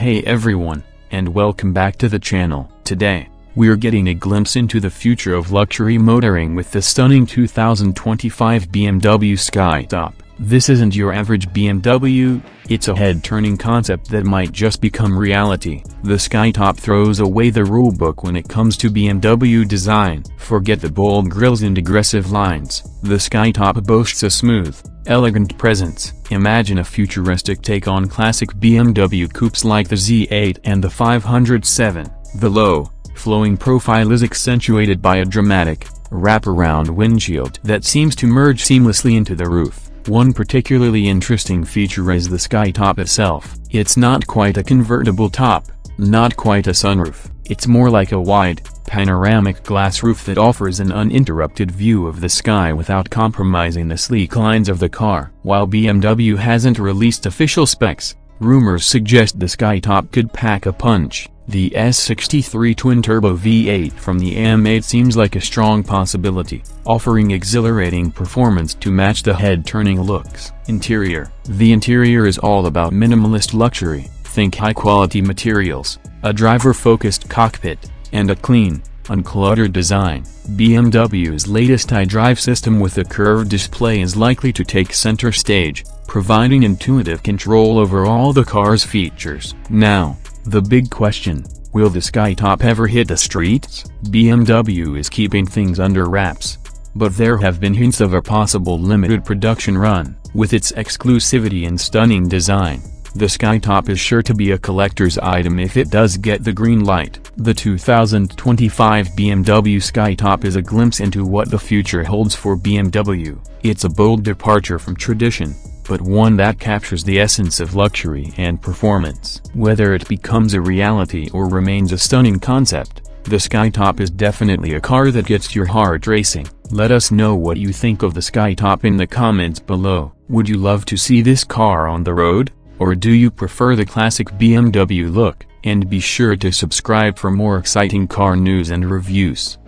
Hey everyone, and welcome back to the channel. Today, we're getting a glimpse into the future of luxury motoring with the stunning 2025 BMW Skytop. This isn't your average BMW, it's a head-turning concept that might just become reality. The Skytop throws away the rulebook when it comes to BMW design. Forget the bold grills and aggressive lines. The Skytop boasts a smooth, elegant presence. Imagine a futuristic take on classic BMW coupes like the Z8 and the 507. The low, flowing profile is accentuated by a dramatic, wraparound windshield that seems to merge seamlessly into the roof. One particularly interesting feature is the skytop itself. It's not quite a convertible top, not quite a sunroof, it's more like a wide, panoramic glass roof that offers an uninterrupted view of the sky without compromising the sleek lines of the car. While BMW hasn't released official specs, rumors suggest the skytop could pack a punch. The S63 twin-turbo V8 from the M8 seems like a strong possibility, offering exhilarating performance to match the head-turning looks. Interior The interior is all about minimalist luxury, think high-quality materials, a driver-focused cockpit, and a clean, uncluttered design. BMW's latest iDrive system with a curved display is likely to take center stage, providing intuitive control over all the car's features. Now, the big question, will the Skytop ever hit the streets? BMW is keeping things under wraps. But there have been hints of a possible limited production run, with its exclusivity and stunning design. The Skytop is sure to be a collector's item if it does get the green light. The 2025 BMW Skytop is a glimpse into what the future holds for BMW. It's a bold departure from tradition, but one that captures the essence of luxury and performance. Whether it becomes a reality or remains a stunning concept, the Skytop is definitely a car that gets your heart racing. Let us know what you think of the Skytop in the comments below. Would you love to see this car on the road? Or do you prefer the classic BMW look? And be sure to subscribe for more exciting car news and reviews.